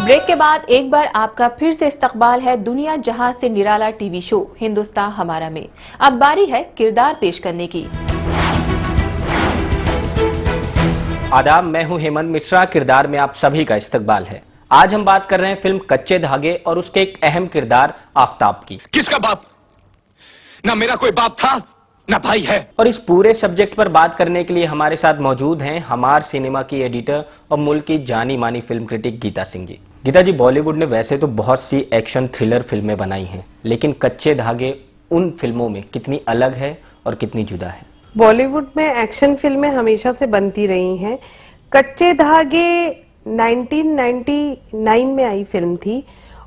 Break के बाद एक बार आपका फिर से इस्तकबाल है दुनिया जहाँ से निराला टीवी शो हिंदुस्तान हमारा में। अब बारी है किरदार पेश करने की। आदाब मैं हूँ हेमंत मिश्रा। किरदार में आप सभी का इस्तकबाल है। आज हम बात कर रहे हैं फ़िल्म कच्चे धागे और उसके एक अहम किरदार आफ्ताब की। किसका बाप? ना मेरा कोई बाप था ना भाई है। और इस पूरे सब्जेक्ट पर बात करने के लिए हमारे साथ मौजूद हैं हमार सिनेमा की एडिटर और मुल्क की जानी मानी फ़िल्म क्रिटिक गीता सिंह जी। गीता जी, बॉलीवुड ने वैसे तो बहुत सी एक्शन थ्रिलर फ़िल्में बनाई हैं, लेकिन कच्चे धागे उन फ़िल्मों में कितनी अलग है और कितनी जुदा है? बॉलीवुड में एक्शन फ़िल्में हमेशा से बनती रही हैं। कच्चे धागे 1999 में आई फ़िल्म थी,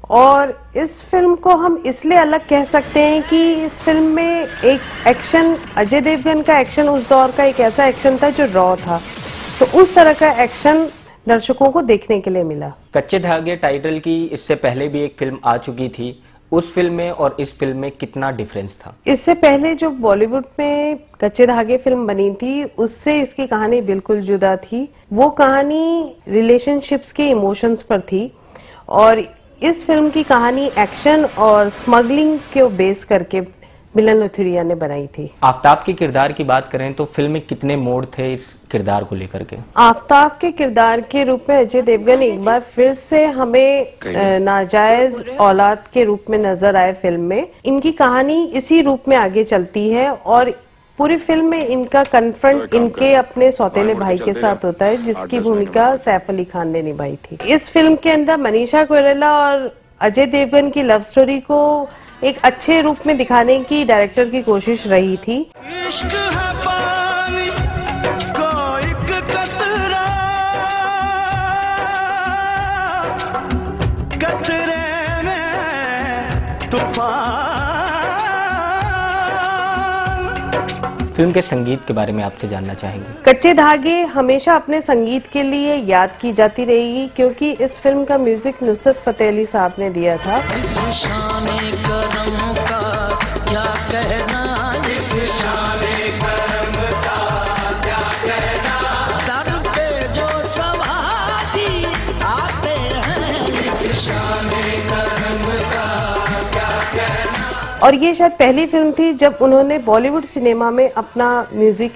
और इस फ़िल्म को हम इसलिए अलग कह सकते हैं कि इस फ़िल्म में एक एक्शन अजय देवगन का एक्शन उस दौर का एक ऐसा एक्शन था जो रॉ था। तो उस तरह का एक्शन दर्शकों को देखने के लिए मिला। कच्चे धागे टाइटल की इससे पहले भी एक फ़िल्म आ चुकी थी। उस फ़िल्म में और इस फ़िल्म में कितना डिफरेंस था? इससे पहले जो बॉलीवुड में कच्चे धागे फ़िल्म बनी थी उससे इसकी कहानी बिल्कुल जुदा थी। वो कहानी रिलेशनशिप्स के इमोशंस पर थी और इस फ़िल्म की कहानी एक्शन और स्मगलिंग को बेस करके मिलन लुथुरिया ने बनाई थी। आफ्ताब के किरदार की बात करें तो फ़िल्म में कितने मोड़ थे इस किरदार को लेकर के? आफ्ताब के किरदार के रूप में अजय देवगन एक बार फिर से हमें नाजायज औलाद के रूप में नज़र आए फ़िल्म में। इनकी कहानी इसी रूप में आगे चलती है और पूरी फ़िल्म में इनका कन्फ्रंट इनके अपने सौतेले भाई के साथ होता है जिसकी भूमिका सैफ अली खान ने निभाई थी। इस फ़िल्म के अंदर मनीषा कोयराला और अजय देवगन की लव स्टोरी को एक अच्छे रूप में दिखाने की डायरेक्टर की कोशिश रही थी। इश्क है पानी का एक कतरा। कतरे में तूफ़ान। फ़िल्म के संगीत के बारे में आपसे जानना चाहेंगे। कच्चे धागे हमेशा अपने संगीत के लिए याद की जाती रहेगी क्योंकि इस फ़िल्म का म्यूज़िक नुसरत फतेह अली साहब ने दिया था। और ये शायद पहली फ़िल्म थी जब उन्होंने बॉलीवुड सिनेमा में अपना म्यूज़िक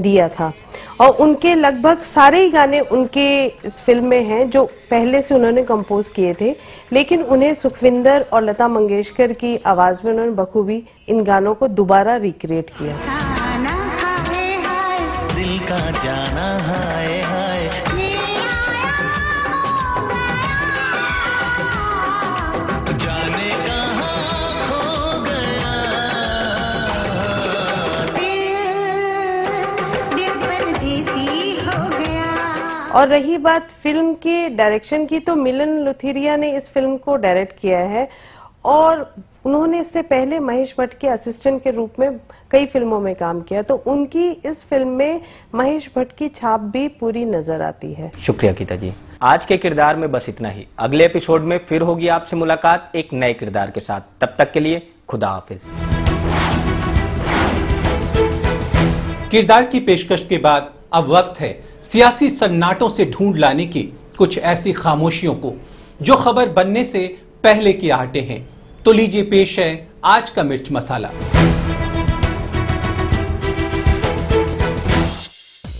दिया था। और उनके लगभग सारे ही गाने उनके इस फ़िल्म में हैं जो पहले से उन्होंने कंपोज किए थे। लेकिन उन्हें सुखविंदर और लता मंगेशकर की आवाज़ में उन्होंने बखूबी इन गानों को दोबारा रिक्रिएट किया। दिल का जाना हाय और रही बात फ़िल्म के डायरेक्शन की तो मिलन लुथिरिया ने इस फ़िल्म को डायरेक्ट किया है और उन्होंने इससे पहले महेश भट्ट के असिस्टेंट के रूप में कई फ़िल्मों में काम किया। तो उनकी इस फ़िल्म में महेश भट्ट की छाप भी पूरी नज़र आती है। शुक्रिया गीता जी। आज के किरदार में बस इतना ही। अगले एपिसोड में फिर होगी आपसे मुलाकात एक नए किरदार के साथ। तब तक के लिए खुदा हाफिज। किरदार की पेशकश के बाद अब वक्त है सियासी सन्नाटों से ढूंढ लाने की कुछ ऐसी खामोशियों को, जो खबर बनने से पहले की आहटे हैं। तो लीजिए पेश है आज का मिर्च मसाला।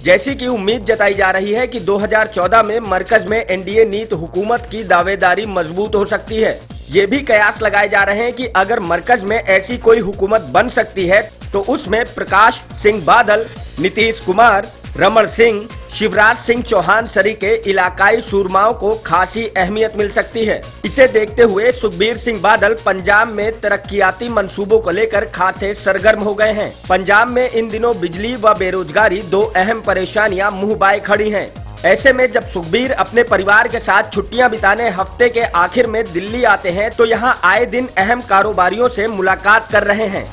जैसी कि उम्मीद जताई जा रही है कि 2014 में मरकज में एनडीए नीत हुकूमत की दावेदारी मज़बूत हो सकती है। ये भी कयास लगाए जा रहे हैं कि अगर मरकज में ऐसी कोई हुकूमत बन सकती है तो उसमें प्रकाश सिंह बादल, नीतीश कुमार रमन सिंह, शिवराज सिंह चौहान सरी के इलाकाई सूरमाओं को खासी अहमियत मिल सकती है। इसे देखते हुए सुखबीर सिंह बादल पंजाब में तरक्याती मंसूबों को लेकर खासे सरगर्म हो गए हैं। पंजाब में इन दिनों बिजली व बेरोजगारी दो अहम परेशानियाँ मुँह बाय खड़ी हैं। ऐसे में जब सुखबीर अपने परिवार के साथ छुट्टियाँ बिताने हफ़्ते के आखिर में दिल्ली आते हैं तो यहाँ आए दिन अहम कारोबारियों से मुलाकात कर रहे हैं।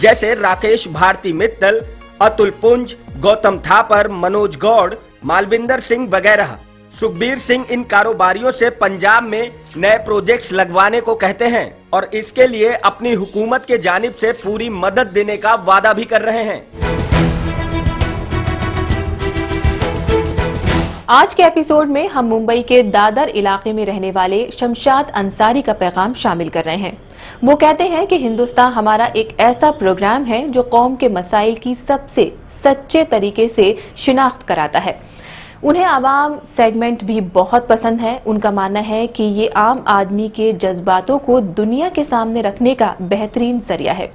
जैसे राकेश भारती मित्तल अतुल पुंज, गौतम थापर, मनोज गौड़, मालविंदर सिंह वगैरह। सुखबीर सिंह इन कारोबारियों से पंजाब में नए प्रोजेक्ट्स लगवाने को कहते हैं और इसके लिए अपनी हुकूमत के जानिब से पूरी मदद देने का वादा भी कर रहे हैं। आज के एपिसोड में हम मुंबई के दादर इलाके में रहने वाले शमशाद अंसारी का पैगाम शामिल कर रहे हैं। वो कहते हैं कि हिंदुस्तान हमारा एक ऐसा प्रोग्राम है जो कौम के मसाइल की सबसे सच्चे तरीके से शिनाख्त कराता है। उन्हें आवाम सेगमेंट भी बहुत पसंद है। उनका मानना है कि ये आम आदमी के जज्बातों को दुनिया के सामने रखने का बेहतरीन ज़रिया है।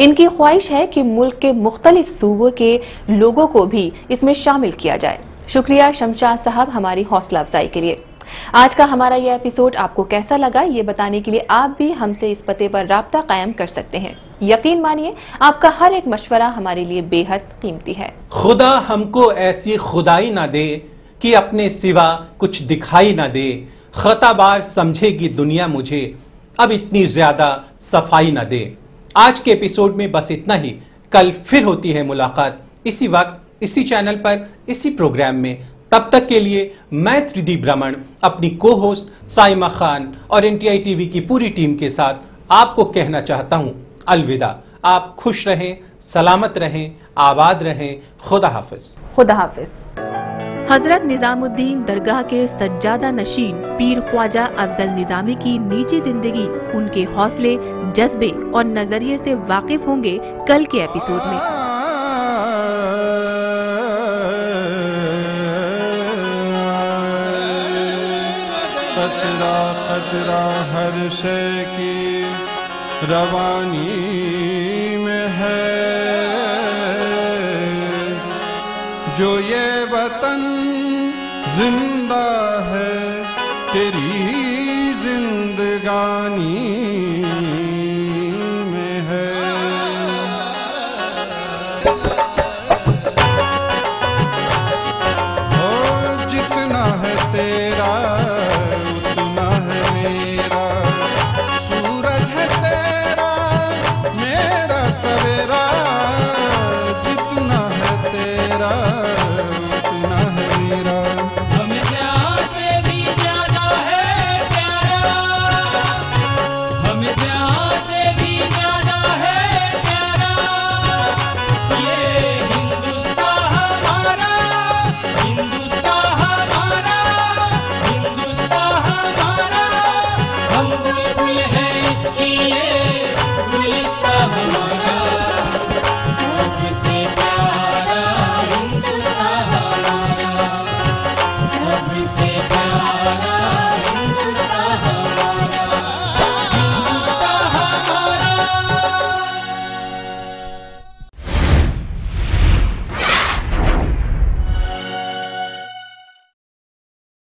इनकी ख्वाहिश है कि मुल्क के मुख्तलिफ़ सूबों के लोगों को भी इसमें शामिल किया जाए। शुक्रिया शमशाद साहब हमारी हौसला अफजाई के लिए। आज का हमारा ये एपिसोड आपको कैसा लगा, ये बताने के लिए आप भी हमसे इस पते पर रबता कायम कर सकते हैं। यकीन मानिए, आपका हर एक मशवरा हमारे लिए बेहद कीमती है। खुदा हमको ऐसी खुदाई ना दे कि अपने सिवा कुछ दिखाई ना दे। खताबार समझेगी दुनिया मुझे, अब इतनी ज़्यादा सफ़ाई ना दे। आज के एपिसोड में बस इतना ही। कल फिर होती है मुलाकात। इसी वक्त इसी चैनल पर, इसी प्रोग्राम में। तब तक के लिए मैं त्रिदीप रमन अपनी को होस्ट साइमा खान और एनटीआई टीवी की पूरी टीम के साथ आपको कहना चाहता हूँ, अलविदा। आप खुश रहें, सलामत रहें, आबाद रहें। खुदा हाफिज। खुदा हाफिज। हज़रत निजामुद्दीन दरगाह के सज्जादा नशीन पीर ख्वाजा अफजल निजामी की निजी ज़िंदगी, उनके हौसले, जज्बे और नज़रिए से वाकिफ होंगे कल के एपिसोड में। कतरा कतरा हर शय की रवानी में है। जो ये वतन ज़िंदा है, तेरी जिंदगानी